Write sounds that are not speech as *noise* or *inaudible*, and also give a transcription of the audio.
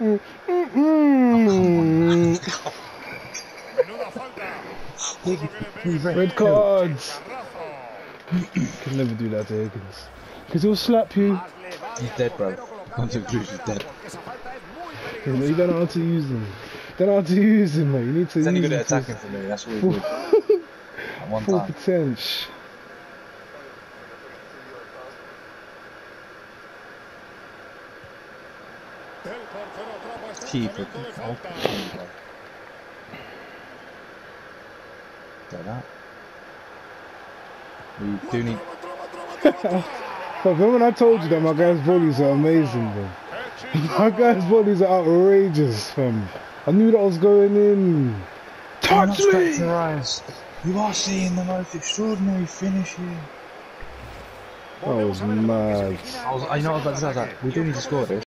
Mm, mm, mm. Menuda falta. Red cards. Can never do that to Higgins. Because he'll slap you. He's dead, bro. Hunter Cruz is dead. You, know, you don't know how to use him. You don't know how to use him, mate. You need to He's only use good him at to attacking for me. That's all he's full, good. At one full time. potential. El portero atrapa este Keeper. lanzamiento Oh, falta. Like that. We do need. But remember when I told you that my guys' volleys are amazing, bro? *laughs* My guys' volleys are outrageous, fam. I knew that was going in. Touch me! your eyes. You are seeing the most extraordinary finish here. That was mad. I was, I know what I was about to say. I was like, we do need to score this.